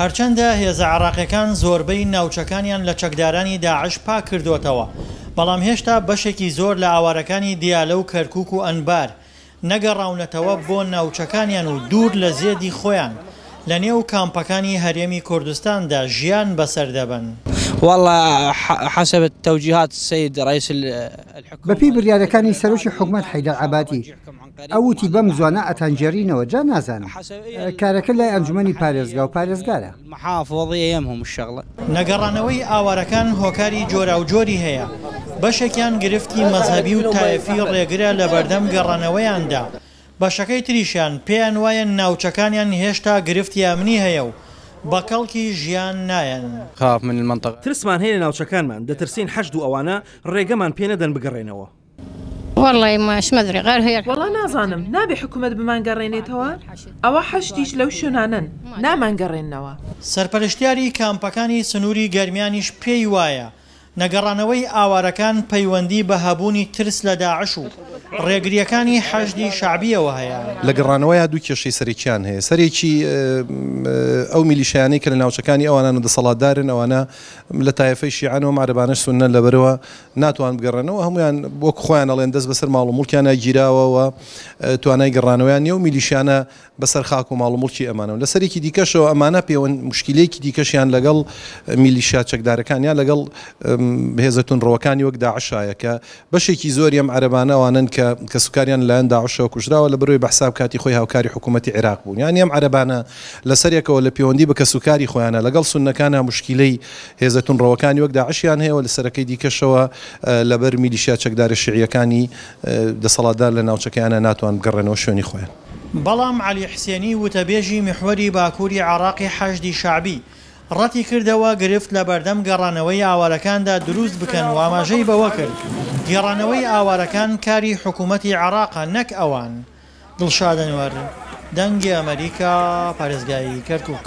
هەرچەندە هێزە عێراقیەکان زۆربەی ناوچەکانیان لە چەکدارانی داعش پاک کردۆتەوە، بەڵام هێشتا بەشێکی زۆر لە ئاوارەکانی دیالە و کەرکوک و ئەنبار نەگەڕاونەتەوە بۆ ناوچەکانیان و دوور لە زێدی خۆیان لە نێو کامپەکانی هەرێمی کوردستاندا ژیان بەسەر دەبەن. بەپێی بڕیارەکانی سەرۆکی حکومەت حەیدەر عەبادی، ئەو وتی بەم زوانە ئەتانگێڕینەوە جا نازانم کارەکە لای ئەنجومەنی پارێزگا و پارێزگارە. نەگەڕانەوەی ئاوارەکان هۆکاری جۆراوجۆری هەیە، بەشێکیان گرفتی مەزهەبی و تایەفی ڕێگرە لەبەردەم گەڕانەوەیاندا، بەشەکەی تریشیان پێیان وایە ناوچەکانیان هێشتا گرفتی ئەمنی هەیە و بە کەڵکی ژیان نایەن. ترسمان هەیە لە ناوچەکانمان، دەترسین حەشد و ئەوانە ڕێگەمان پێنەدەن بگەڕێنەوە. واللە ماش مدری غیر هی الحکومە. وەڵا نازانم نابێ حکومەت بمانگەڕێنێتەوە؟ ئەوە حەشدیش لەو شوێنانەن نامانگەڕێننەوە. سەرپەرشتیاری کامپەکانی سنووری گەرمیانیش پێی وایە نەگەڕانەوەی ئاوارەکان پەیوەندی بە هەبوونی ترس لە داعش و ڕێگرییەکانی حەشدی شەعبییەوە هەیە. لە گەڕانەوەیا دوو کێشەی سەرەکییان هەیە، سەرێکی ئەو میلیشیایانەی کە لە ناوچەکانی ئەوانان و دەسەڵاتدارن، ئەوانە لە تایەفەی شیعەن و ئەم عەرەبانەش سوننەن، لەبەرئەوە ناتوان بگەڕێنەوە، هەموویان وەک خۆیان ئەڵێن دەست بەسەر ماڵ و موڵکیانا گیراوە و توانای گەڕانەوەیان نیە و میلیشیانە بەسەر خاک و ماڵ و موڵکی ئەمانەوە، لەسەرێکی دیکەشەوە ئەمانە پێوەند مشکیلەیەکی دیکەشیان لەگەڵ میلیشیا چەکدارەکان یا لەگەڵ هێزە توندڕەوەکانی وەک داعش هایە کە بەشێکی زۆری ئەم عەرەبانە ئەوانەن کە کەسوکاریان لەلایەن داعشەوە کوژراوە لە برۆی بەحساب کاتی خۆی هاوکاری حکوومەتی عێراق بوون یانی ئەم عەرەبانە لەسەرێکەوە لە پێوەندی بە کەسوکاری خۆیانە لەگەڵ سوننەکانا مشکیلەی هێزە توندڕەوەکانی وەک داعشیان هەیە و لە سەرەکەی دیکەشەوە لەبەر میلیشیا چەکدارە شیعییەکانی دەسەڵاتدار لە ناوچەکەیانە ناتوان بگەڕێنەوە شوێنی خۆیان. بەڵام عەلی حسێنی وتەبێژی میحوەری باکووری عێڕاقی حەشدی شەعبی ڕەتی کردەوە گرفت لە بەردەم گەڕانەوەی ئاوارەکاندا دروست بکەن و ئاماژەی بەوە کرد گێڕانەوەی ئاوارەکان کاری حکوومەتی عێڕاقە نەک ئەوان. دڵشاد ئەنوەر، دەنگی ئەمەریکا، پارێزگای کەرکووک.